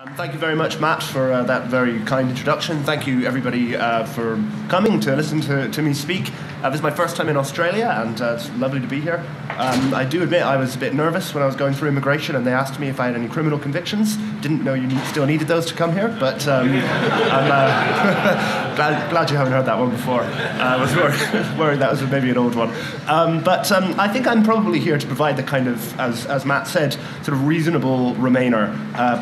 Um, thank you very much, Matt, for uh, that very kind introduction. Thank you, everybody, uh, for coming to listen to, to me speak. Uh, this is my first time in Australia, and uh, it's lovely to be here. Um, I do admit I was a bit nervous when I was going through immigration, and they asked me if I had any criminal convictions. Didn't know you need, still needed those to come here, but um, I'm uh, glad, glad you haven't heard that one before. Uh, I was worried, worried that was maybe an old one. Um, but um, I think I'm probably here to provide the kind of, as, as Matt said, sort of reasonable Remainer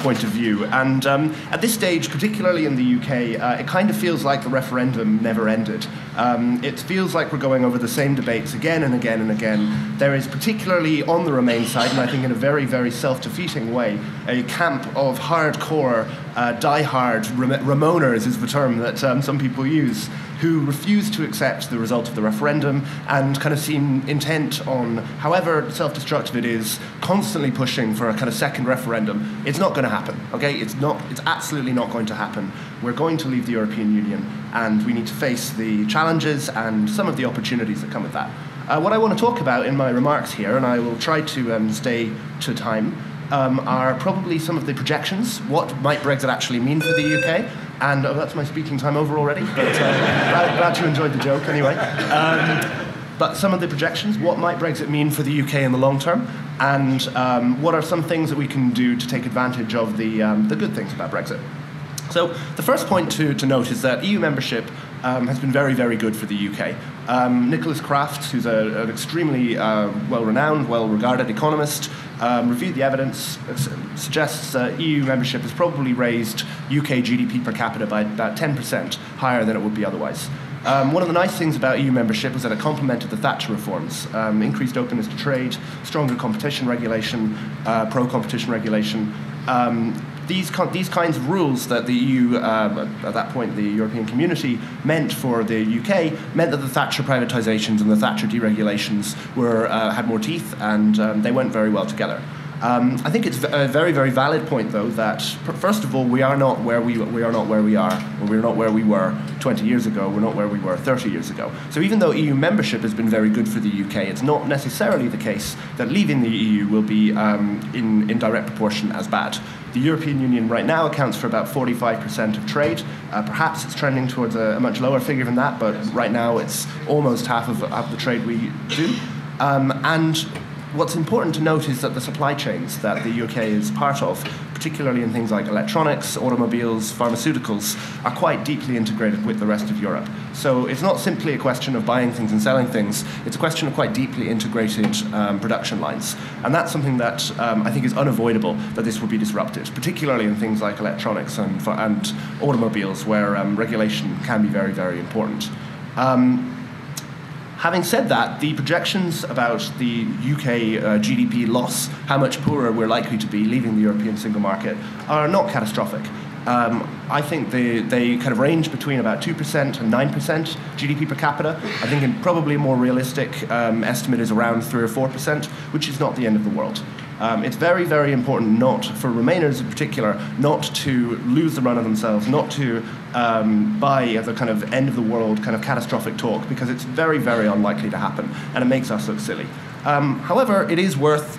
point of view. And um, at this stage, particularly in the UK, uh, it kind of feels like the referendum never ended. Um, it feels like we're going over the same debates again and again and again. There is, particularly on the Remain side, and I think in a very, very self defeating way, a camp of hardcore, uh, die-hard Remoaners is the term that um, some people use who refuse to accept the result of the referendum and kind of seem intent on, however self destructive it is, constantly pushing for a kind of second referendum. It's not going to happen, okay? It's, not, it's absolutely not going to happen. We're going to leave the European Union and we need to face the challenges and some of the opportunities that come with that. Uh, what I want to talk about in my remarks here, and I will try to um, stay to time, um, are probably some of the projections. What might Brexit actually mean for the UK? And oh, that's my speaking time over already, but uh, glad, glad, you enjoyed the joke anyway. Um, but some of the projections, what might Brexit mean for the UK in the long term? And um, what are some things that we can do to take advantage of the, um, the good things about Brexit? So, the first point to, to note is that EU membership um, has been very, very good for the UK. Um, Nicholas Crafts, who's a, an extremely uh, well renowned, well regarded economist, um, reviewed the evidence, uh, suggests that EU membership has probably raised UK GDP per capita by about 10% higher than it would be otherwise. Um, one of the nice things about EU membership was that it complemented the Thatcher reforms um, increased openness to trade, stronger competition regulation, uh, pro competition regulation. Um, these, these kinds of rules that the EU, uh, at that point the European community, meant for the UK meant that the Thatcher privatisations and the Thatcher deregulations were, uh, had more teeth and um, they went very well together. Um, I think it's a very, very valid point, though, that first of all, we are not where we, we are not where we are, or we're not where we were 20 years ago. We're not where we were 30 years ago. So even though EU membership has been very good for the UK, it's not necessarily the case that leaving the EU will be um, in, in direct proportion as bad. The European Union right now accounts for about 45% of trade. Uh, perhaps it's trending towards a, a, much lower figure than that, but right now it's almost half of, of the trade we do. Um, and what's important to note is that the supply chains that the UK is part of, particularly in things like electronics, automobiles, pharmaceuticals, are quite deeply integrated with the rest of Europe. So it's not simply a question of buying things and selling things, it's a question of quite deeply integrated um, production lines. And that's something that um, I think is unavoidable that this will be disrupted, particularly in things like electronics and, and automobiles, where um, regulation can be very, very important. Um, Having said that, the projections about the UK uh, GDP loss, how much poorer we're likely to be leaving the European single market, are not catastrophic. Um, I think they, they kind of range between about 2% and 9% GDP per capita. I think in probably a more realistic um, estimate is around 3 or 4%, which is not the end of the world. Um, it's very, very important not, for Remainers in particular, not to lose the run of themselves, not to um, buy the kind of end of the world kind of catastrophic talk, because it's very, very unlikely to happen, and it makes us look silly. Um, however, it is worth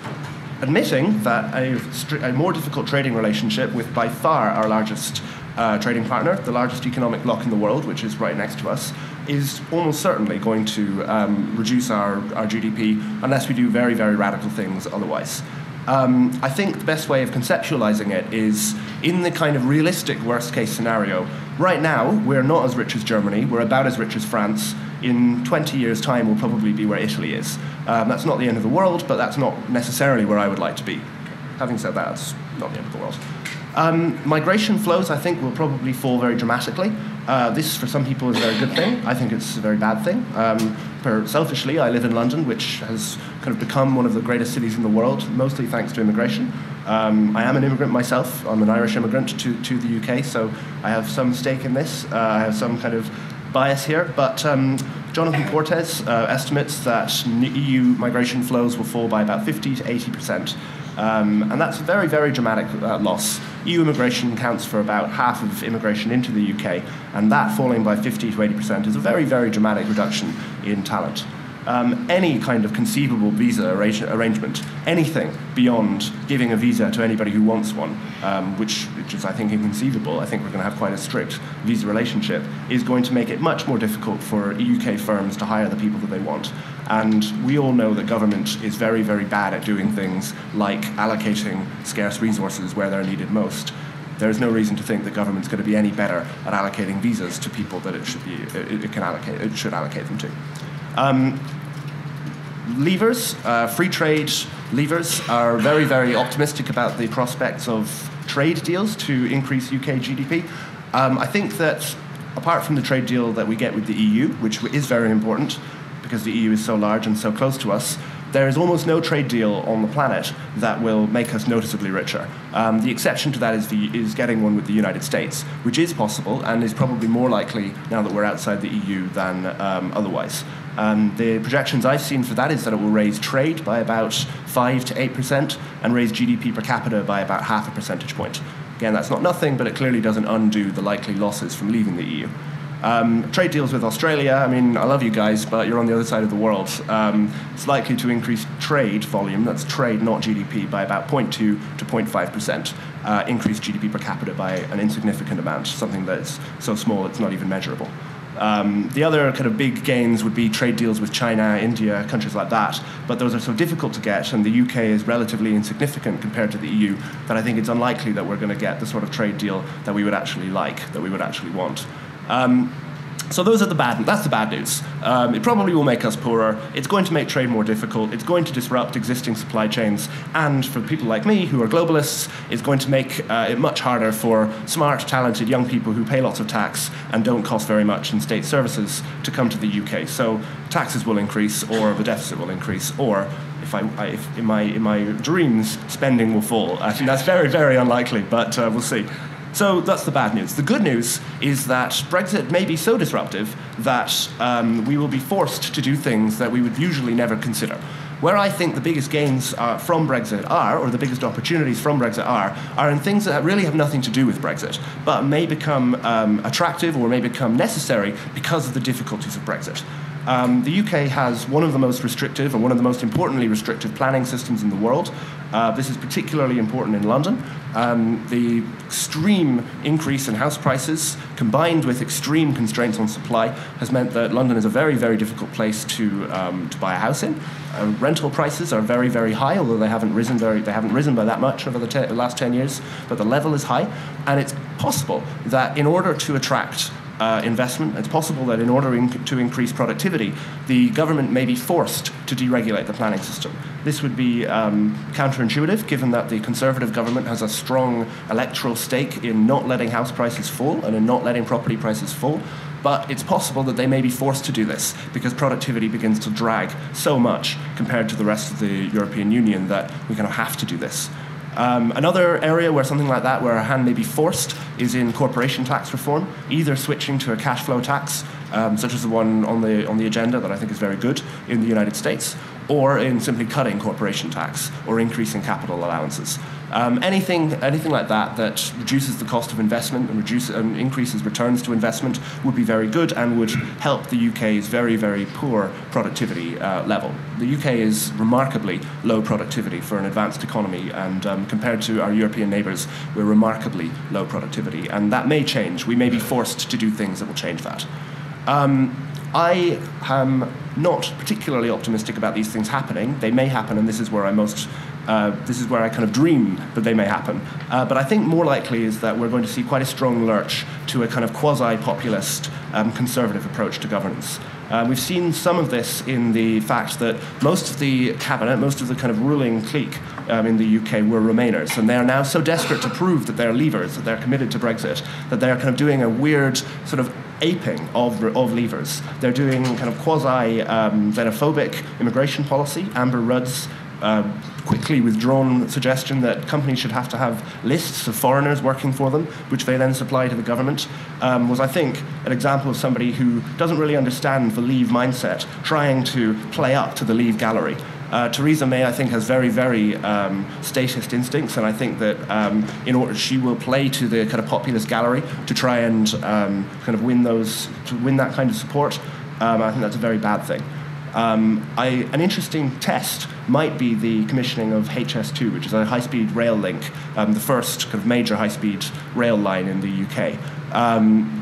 admitting that a, a, more difficult trading relationship with by far our largest uh, trading partner, the largest economic bloc in the world, which is right next to us, is almost certainly going to um, reduce our, our GDP unless we do very, very radical things otherwise. Um, I think the best way of conceptualizing it is in the kind of realistic worst case scenario. Right now, we're not as rich as Germany, we're about as rich as France. In 20 years' time, we'll probably be where Italy is. Um, that's not the end of the world, but that's not necessarily where I would like to be. Having said that, it's not the end of the world. Um, migration flows, I think, will probably fall very dramatically. Uh, this, for some people, is a very good thing. I think it's a very bad thing. Um, selfishly, I live in London, which has kind of become one of the greatest cities in the world, mostly thanks to immigration. Um, I am an immigrant myself. I'm an Irish immigrant to, to the UK, so I have some stake in this. Uh, I have some kind of bias here. But um, Jonathan Portes uh, estimates that EU migration flows will fall by about 50 to 80 percent. Um, and that's a very, very dramatic uh, loss. EU immigration counts for about half of immigration into the UK, and that falling by 50 to 80% is a very, very dramatic reduction in talent. Um, any kind of conceivable visa arra- arrangement, anything beyond giving a visa to anybody who wants one, um, which, which is, I think, inconceivable. I think we're going to have quite a strict visa relationship, is going to make it much more difficult for UK firms to hire the people that they want. And we all know that government is very, very bad at doing things like allocating scarce resources where they're needed most there is no reason to think that government's going to be any better at allocating visas to people that it should be it, it can allocate it should allocate them to. Um, leavers, uh, free trade leavers, are very, very optimistic about the prospects of trade deals to increase UK GDP. Um, I think that apart from the trade deal that we get with the EU, which is very important because the EU is so large and so close to us, there is almost no trade deal on the planet that will make us noticeably richer. Um, the exception to that is, the, is getting one with the United States, which is possible and is probably more likely now that we're outside the EU than um, otherwise. Um, the projections I've seen for that is that it will raise trade by about 5 to 8% and raise GDP per capita by about half a percentage point. Again, that's not nothing, but it clearly doesn't undo the likely losses from leaving the EU. Um, trade deals with Australia, I mean, I love you guys, but you're on the other side of the world. Um, it's likely to increase trade volume, that's trade, not GDP, by about 0.2 to 0.5%, uh, increase GDP per capita by an insignificant amount, something that's so small it's not even measurable. Um, the other kind of big gains would be trade deals with China, India, countries like that, but those are so difficult to get, and the UK is relatively insignificant compared to the EU, that I think it's unlikely that we're going to get the sort of trade deal that we would actually like, that we would actually want. Um, so those are the bad. That's the bad news. Um, it probably will make us poorer. It's going to make trade more difficult. It's going to disrupt existing supply chains. And for people like me who are globalists, it's going to make uh, it much harder for smart, talented young people who pay lots of tax and don't cost very much in state services to come to the UK. So taxes will increase, or the deficit will increase, or if I, if in my in my dreams, spending will fall. I think that's very very unlikely, but uh, we'll see. So that's the bad news. The good news is that Brexit may be so disruptive that um, we will be forced to do things that we would usually never consider. Where I think the biggest gains uh, from Brexit are, or the biggest opportunities from Brexit are, are in things that really have nothing to do with Brexit, but may become um, attractive or may become necessary because of the difficulties of Brexit. Um, the UK has one of the most restrictive and one of the most importantly restrictive planning systems in the world. Uh, this is particularly important in London. Um, the extreme increase in house prices, combined with extreme constraints on supply, has meant that London is a very, very difficult place to, um, to buy a house in. Uh, rental prices are very, very high, although they haven't risen very, they haven't risen by that much over the te- last 10 years. But the level is high, and it's possible that in order to attract uh, investment. It's possible that in order to increase productivity, the government may be forced to deregulate the planning system. This would be um, counterintuitive, given that the Conservative government has a strong electoral stake in not letting house prices fall and in not letting property prices fall. But it's possible that they may be forced to do this because productivity begins to drag so much compared to the rest of the European Union that we kind of have to do this. Um, another area where something like that, where a hand may be forced, is in corporation tax reform, either switching to a cash flow tax, um, such as the one on the, on the agenda that I think is very good in the United States, or in simply cutting corporation tax or increasing capital allowances. Um, anything, anything like that that reduces the cost of investment and, reduces, and increases returns to investment would be very good and would help the UK's very, very poor productivity uh, level. The UK is remarkably low productivity for an advanced economy, and um, compared to our European neighbours, we're remarkably low productivity. And that may change. We may be forced to do things that will change that. Um, I am not particularly optimistic about these things happening. They may happen, and this is where I most uh, this is where I kind of dream that they may happen. Uh, but I think more likely is that we're going to see quite a strong lurch to a kind of quasi populist um, conservative approach to governance. Uh, we've seen some of this in the fact that most of the cabinet, most of the kind of ruling clique um, in the UK were Remainers, and they are now so desperate to prove that they're leavers, that they're committed to Brexit, that they're kind of doing a weird sort of aping of, of leavers. They're doing kind of quasi um, xenophobic immigration policy. Amber Rudd's uh, quickly withdrawn suggestion that companies should have to have lists of foreigners working for them, which they then supply to the government, um, was, I think, an example of somebody who doesn't really understand the Leave mindset, trying to play up to the Leave gallery. Uh, Theresa May, I think, has very, very um, statist instincts, and I think that um, in order she will play to the kind of populist gallery to try and um, kind of win those, to win that kind of support. Um, I think that's a very bad thing. Um, I, an interesting test might be the commissioning of HS2, which is a high speed rail link, um, the first kind of major high speed rail line in the UK.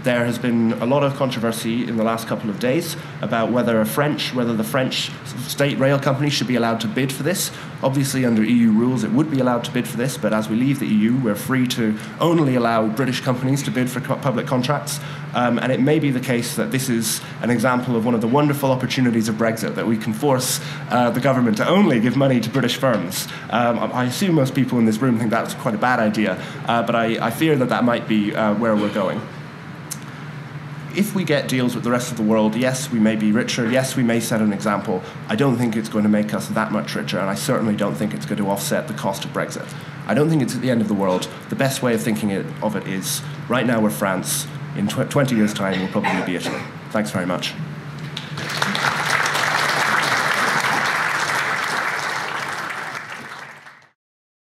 There has been a lot of controversy in the last couple of days about whether a French, whether the French state rail company should be allowed to bid for this. Obviously, under EU rules, it would be allowed to bid for this, but as we leave the EU, we're free to only allow British companies to bid for co- public contracts. Um, and it may be the case that this is an example of one of the wonderful opportunities of Brexit, that we can force uh, the government to only give money to British firms. Um, I assume most people in this room think that's quite a bad idea, uh, but I, I, fear that that might be uh, where we're going if we get deals with the rest of the world, yes, we may be richer, yes, we may set an example. I don't think it's going to make us that much richer, and I certainly don't think it's going to offset the cost of Brexit. I don't think it's at the end of the world. The best way of thinking it, of it is right now we're France, in tw- 20 years' time, we'll probably be Italy. Thanks very much.